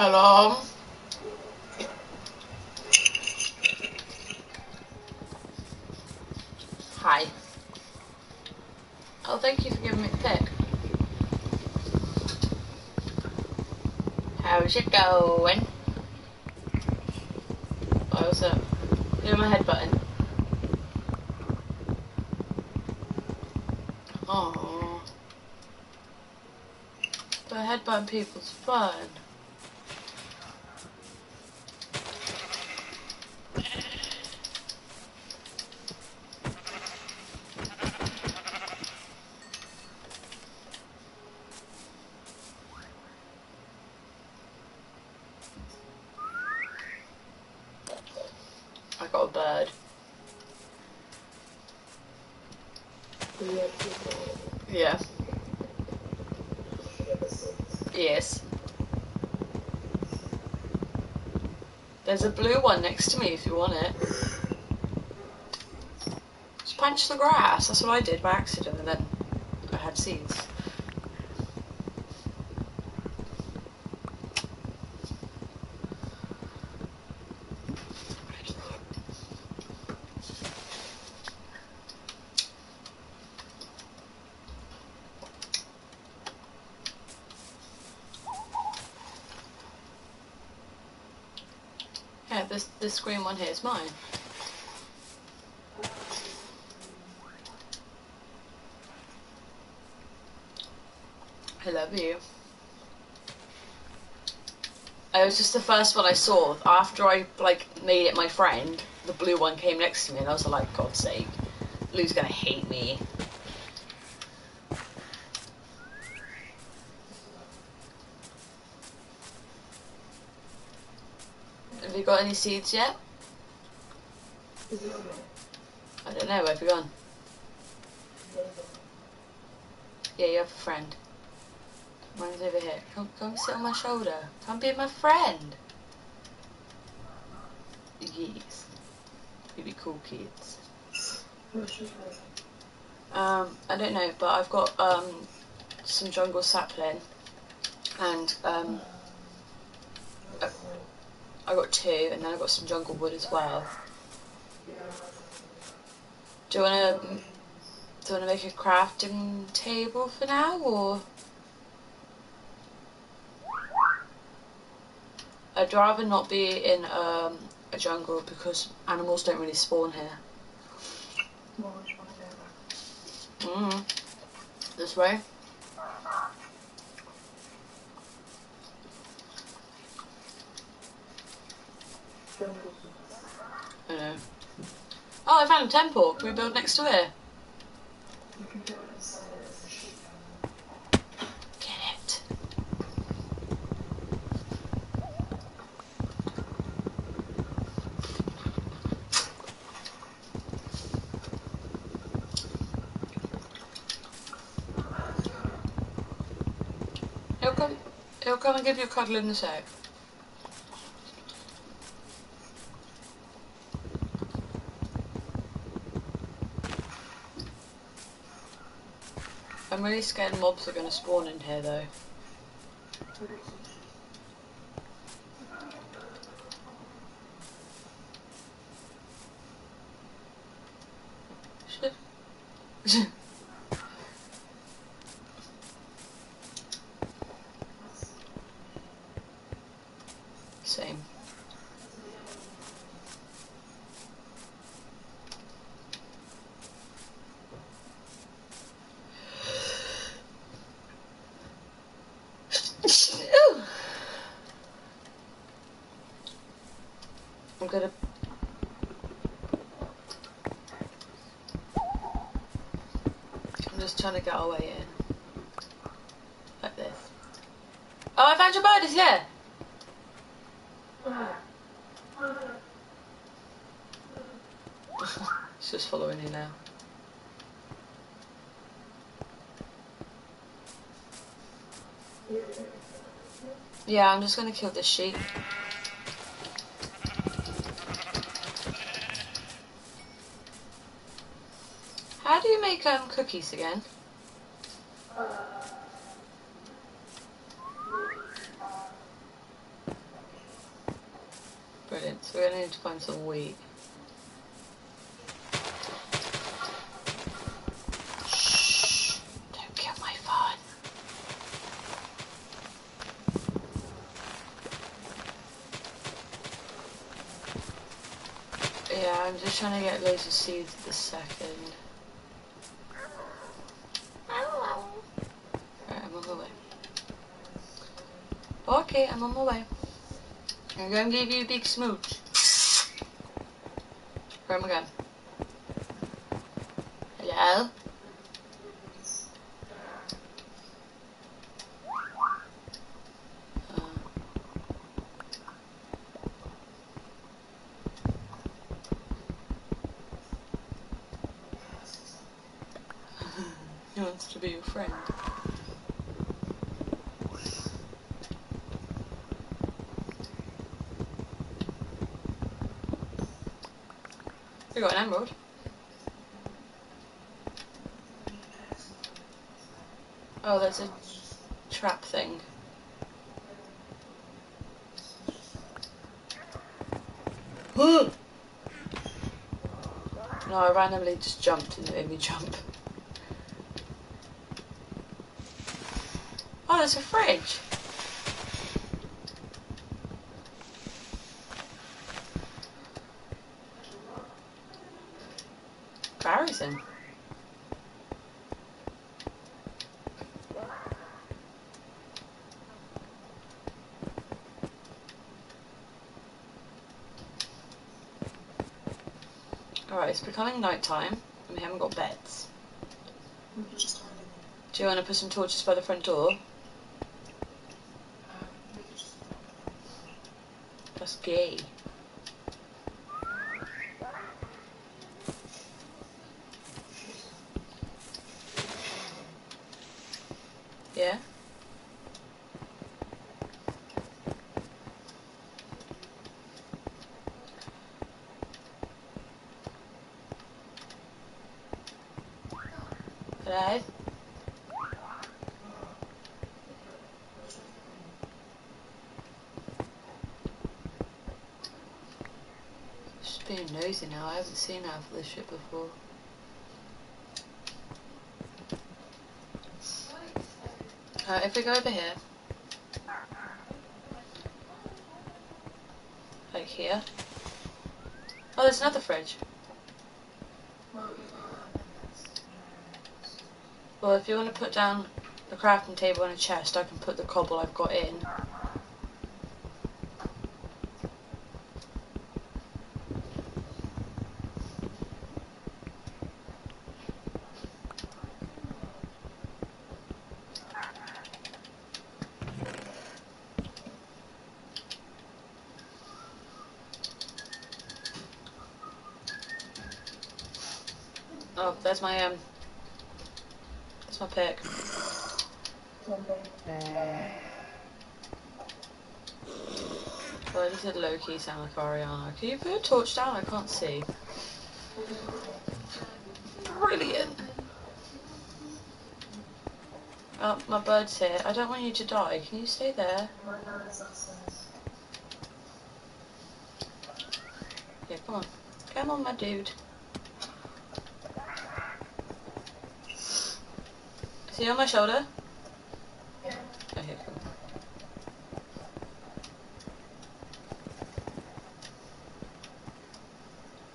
Hello. Hi. Oh, thank you for giving me the pick. How's it going? Oh, what's up? My head button. Oh. The But headbutting people's fun. I got a bird. Yeah. Yes. There's a blue one next to me if you want it. Just punch the grass. That's what I did by accident and then I had seeds. Yeah, this this green one here is mine. I love you. It was just the first one I saw. After I like made it my friend, the blue one came next to me, and I was like, God's sake, Blue's gonna hate me. Have you got any seeds yet? I don't know. Where have you gone? Yeah, you have a friend. Mine's over here. Come, come sit on my shoulder. Come be my friend. Yes. You'd be cool kids. Um, I don't know, but I've got um some jungle sapling, and um, I- I got two, and then I got some jungle wood as well. Do you wanna do you wanna make a crafting table for now, or? I'd rather not be in um, a jungle because animals don't really spawn here. Mm. This way. I know. Oh, I found a temple. Can we build next to it? Get it. He'll come. He'll come and give you a cuddle in a sec. I'm really scared mobs are going to spawn in here though. Shit. Same. Ooh. I'm gonna. I'm just trying to get our way in. Like this. Oh, I found your bird, it's here! It's just following you now. Yeah, I'm just gonna kill this sheep. Make um cookies again? Brilliant. So we're gonna need to find some wheat. Shh! Don't kill my. Yeah, I'm just trying to get loads of seeds this second. Right, I'm on my way. Okay, I'm on my way. I'm gonna give you a big smooch. Where am I going? Hello? Uh. he wants to be your friend. We got an emerald. Oh, there's a trap thing. no, I randomly just jumped and it made me jump. Oh, there's a fridge. Barry's in. Alright, it's becoming night time and we haven't got beds. Do you want to put some torches by the front door? That's gay. Yeah? Hello? Just nosy now, I haven't seen half of this shit before. If we go over here, like here. Oh, there's another fridge. Well, if you want to put down the crafting table and a chest, I can put the cobble I've got in. Oh, there's my um, that's my pick. Well, I just did low key sound Ariana. Can you put a torch down? I can't see. Brilliant. Oh, my bird's here. I don't want you to die. Can you stay there? Yeah, come on. Come on, my dude. See on my shoulder? Okay, cool.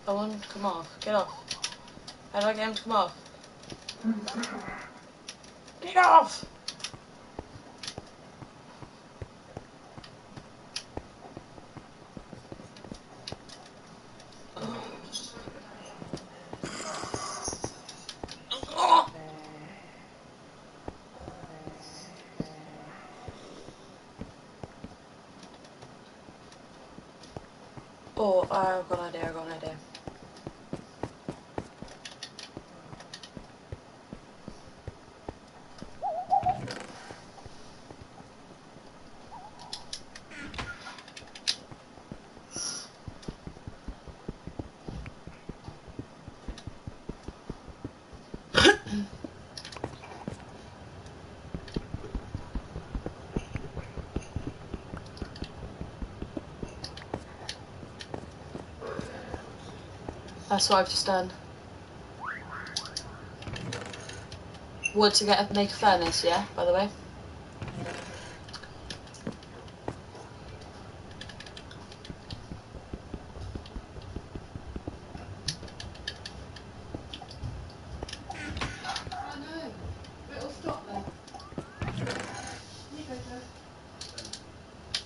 I want him to come off. Get off. How do I get him to come off? Get off! Oh. I've got an idea, That's what I've just done. Wood to get a, make a furnace, yeah, by the way.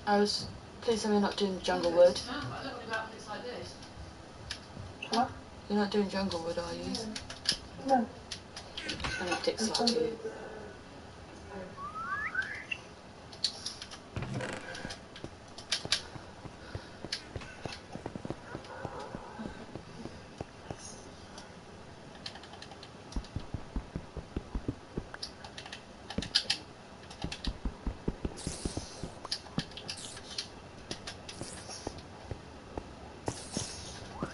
I was please tell me not doing jungle wood. sounds like- I don't want to go out when it's like this. You're not doing jungle wood, are you? No. I need dicks like you.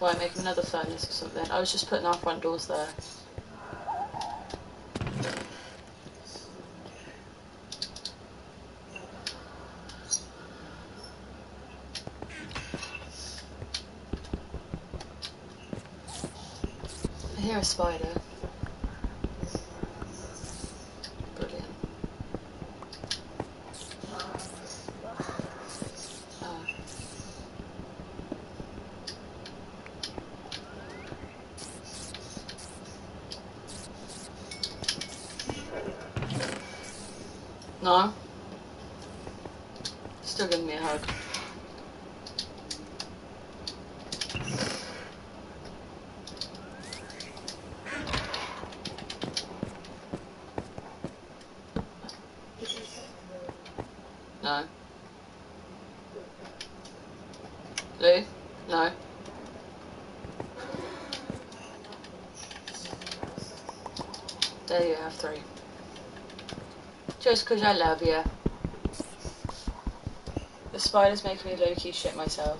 Why make another furnace or something? I was just putting our front doors there. I hear a spider. Brilliant. Oh. No. Still giving me a hug. No. Lou? No. There you have three. Just 'cause I love you. The spider's making me low-key shit myself.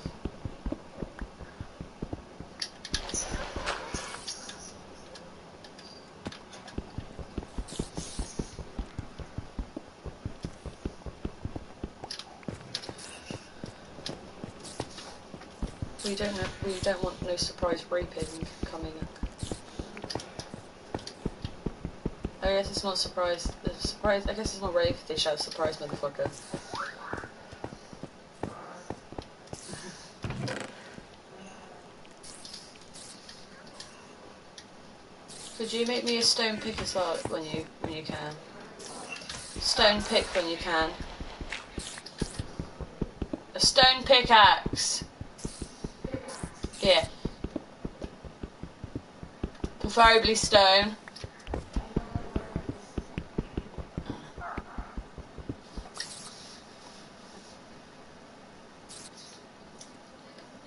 We don't have, we don't want no surprise reaping coming. I guess it's not surprise. Surprise. I guess it's not rave. They shout surprise, motherfucker. Could you make me a stone pick as well when you when you can? Stone pick when you can. A stone pickaxe. Yeah. Preferably stone.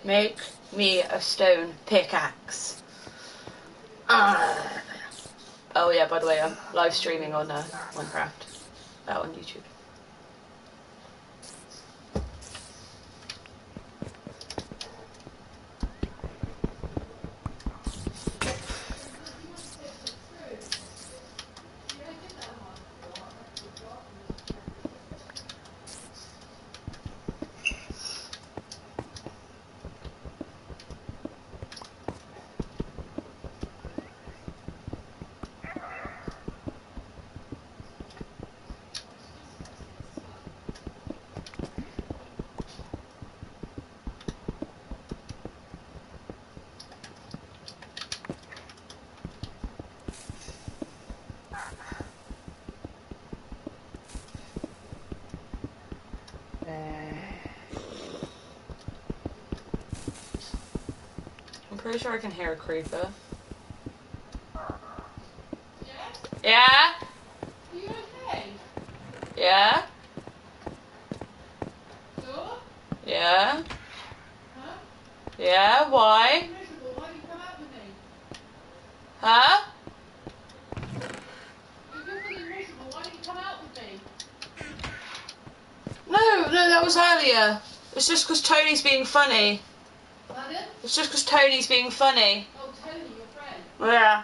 Make me a stone pickaxe. Ah. Oh yeah, by the way, I'm live streaming on uh, Minecraft. Out on YouTube. Pretty sure I can hear a creeper. Yeah? Are you okay? Yeah? Sure? Yeah? Huh? Yeah? Why? Why? Huh? No, no, that was earlier. It's just because Tony's being funny. Just because Tony's being funny. Oh, Tony, your friend. Yeah.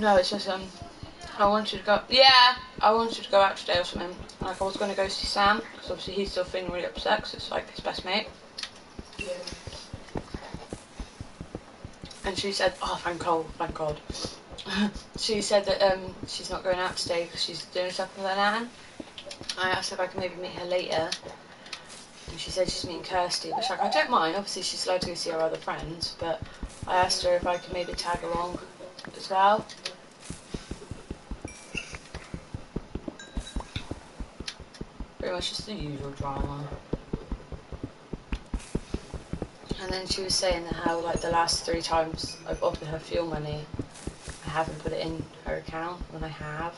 No, it's just um, I want you to go. Yeah, I want you to go out today or something. like I was going to go see Sam because obviously he's still feeling really upset because it's like his best mate. Yeah. And she said, "Oh, thank God, thank God." she said that um, she's not going out today because she's doing stuff with her nan. I asked if I could maybe meet her later, and she said she's meeting Kirsty. Which like I don't mind. Obviously, she's allowed to go see her other friends, but I asked her if I could maybe tag along as well. Pretty much just the usual drama. And then she was saying that how like the last three times I've offered her fuel money, I haven't put it in her account when I have.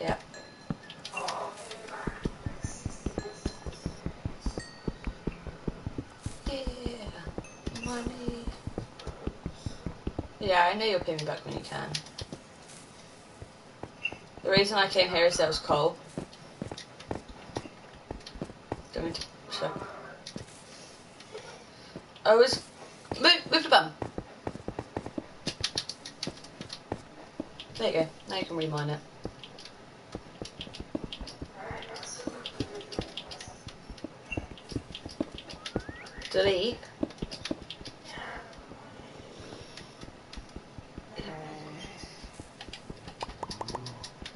Yeah. Yeah, money. Yeah, I know you'll pay me back when you can. The reason I came here is there was coal. Don't mean to so. I was move move the bum. There you go. Now you can remine it. Delete.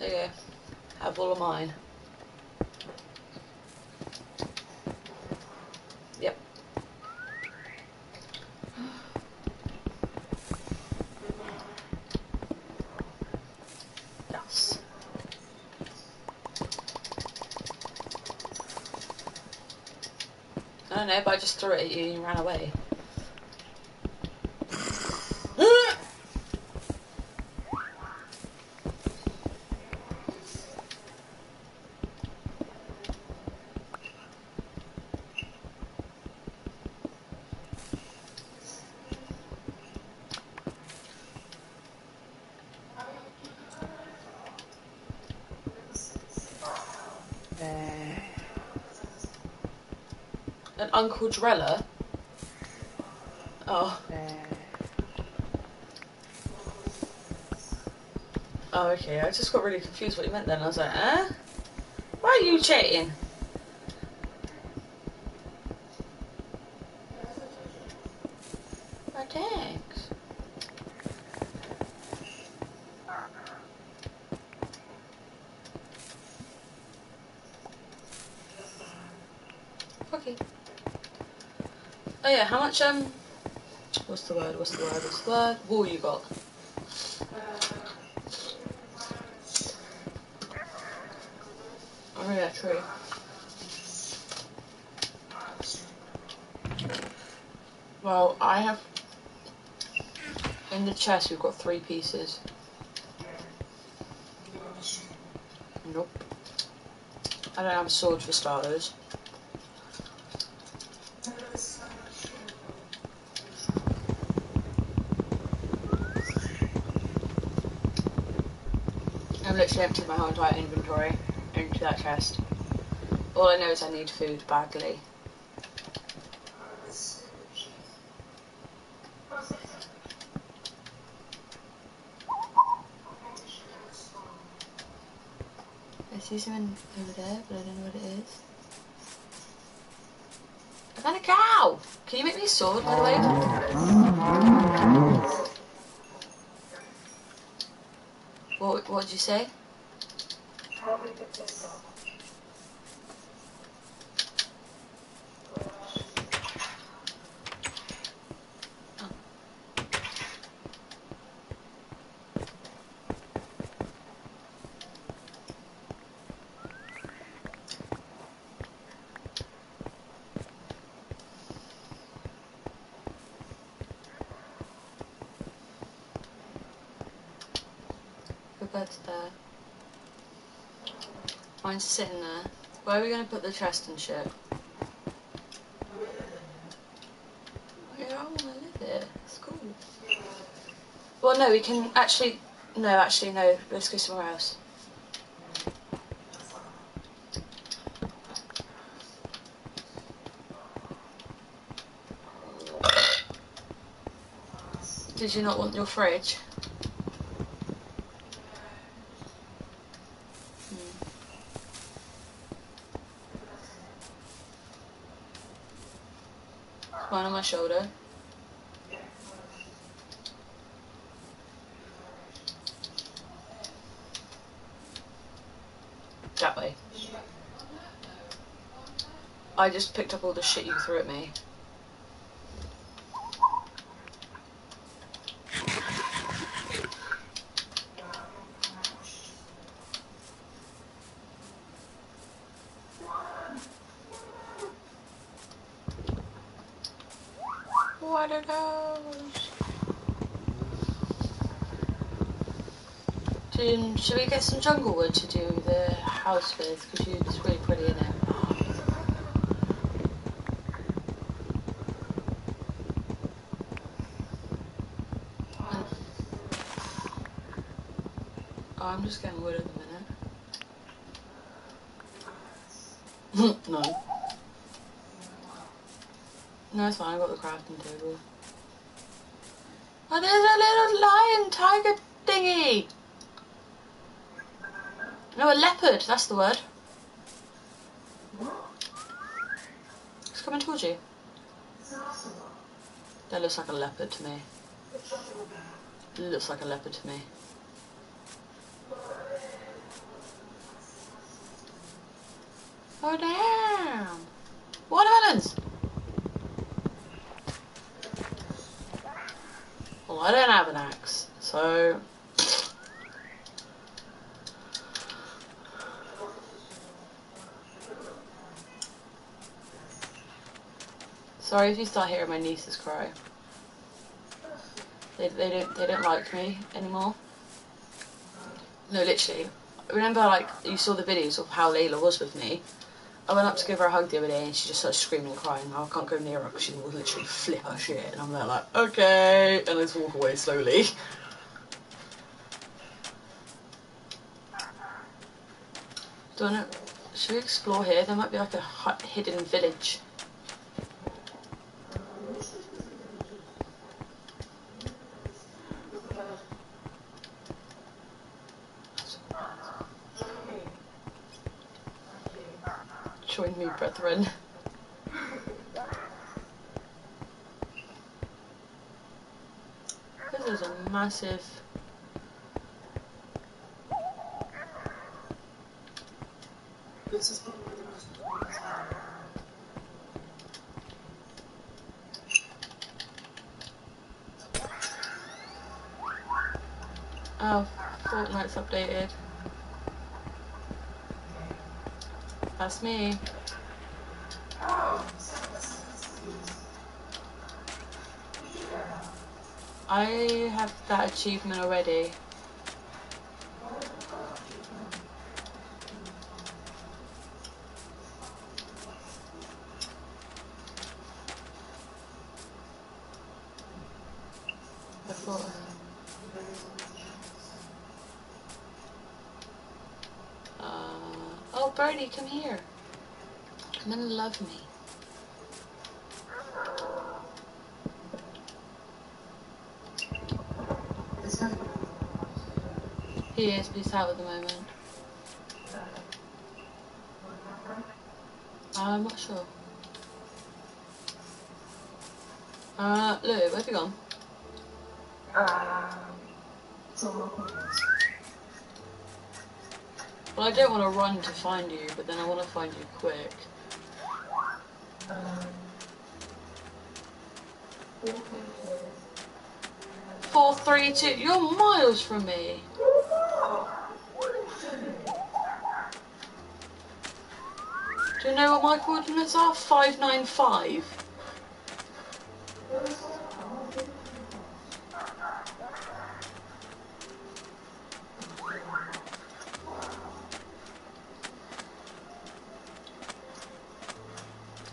There you go. Have all of mine. Yep. Yes. Just threw it at you and you ran away. An Uncle Drella? Oh. Oh, okay. I just got really confused what you meant then. I was like, eh? Why are you chatting? Oh, thanks. Okay. Oh yeah, how much um what's the word, what's the word, what's the word? Wool you got? Oh yeah, true. Well, I have in the chest we've got three pieces. Nope. I don't have a sword for starters. Literally emptied my whole entire inventory into that chest. All I know is I need food badly. I see something over there, but I don't know what it is. I found a cow! Can you make me a sword, by the way? Mm-hmm. What, did you say? The bed's there. Mine's sitting there. Where are we going to put the chest and shit? Yeah, I want to live here. It's cool. Well, no, we can actually. No, actually, no. Let's go somewhere else. Did you not want your fridge? One on my shoulder. That way. I just picked up all the shit you threw at me. Those? Jim, should we get some jungle wood to do the house with? Because it's really pretty in it. Oh, I'm just getting wood at the minute. no. No, it's fine. I got the crafting table. Oh, there's a little lion tiger thingy. No, a leopard. That's the word. It's coming towards you. That looks like a leopard to me. looks like a leopard to me. Oh damn! Watermelons! Well, I don't have an axe, so... Sorry if you start hearing my nieces cry. They, they don't they don't like me anymore. No, literally. Remember, like you saw the videos of how Layla was with me. I went up to give her a hug the other day, and she just started screaming and crying. I can't go near her because she will literally flip her shit. And I'm there like, okay, and let's walk away slowly. Don't know. Should we explore here? There might be like a hidden village. This is a massive. This is probably the most important. Oh, Fortnite's updated. That's me. I have that achievement already. I thought. Uh, oh, Birdie, come here. Come and love me. This has He is, but he's out at the moment. I'm not sure. Uh, Lou, where have you gone? um. Well, I don't want to run to find you, but then I want to find you quick. Um, Four, three, two. You're miles from me. You know what my coordinates are? Five nine five.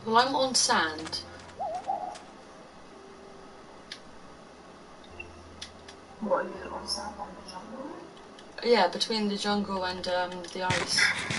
Well, I'm on sand. what are you on South on the jungle? Yeah, between the jungle and um, the ice.